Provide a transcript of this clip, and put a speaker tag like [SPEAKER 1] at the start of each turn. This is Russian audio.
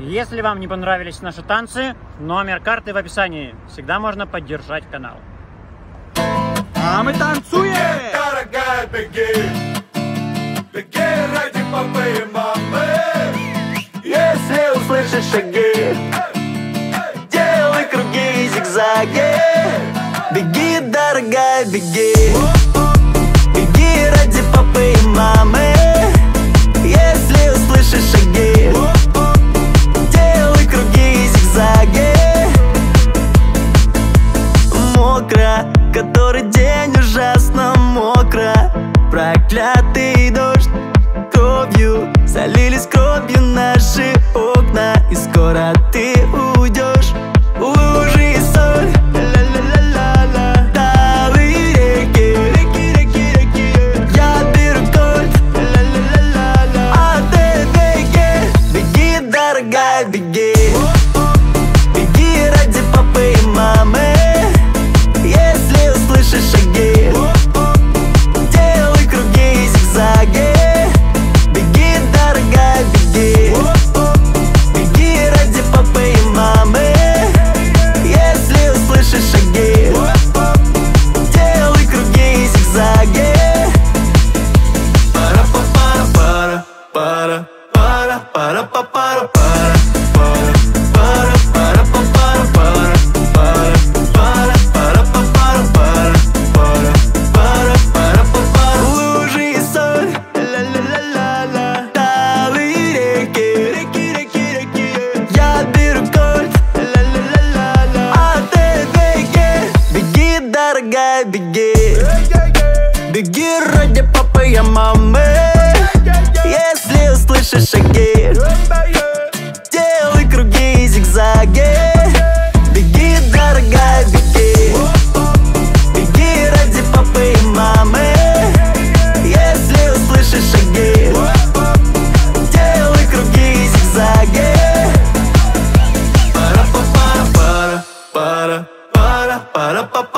[SPEAKER 1] Если вам не понравились наши танцы, номер карты в описании. Всегда можно поддержать канал.
[SPEAKER 2] А мы танцуем!
[SPEAKER 3] Дорогая, беги, беги ради папы и мамы.
[SPEAKER 4] Если услышишь шаги Делай круги и зигзаги Беги, дорогая, беги Проклятый дождь. Кровью Залились кровью наши окна. И скоро ты беги Беги ради папы и мамы. Если услышишь шаги Делай круги и зигзаги. Беги, дорогая, беги Беги ради папы и мамы. Если услышишь шаги Делай круги и зигзаги. Пара-па-пара-пара пара, пара, пара